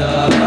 다.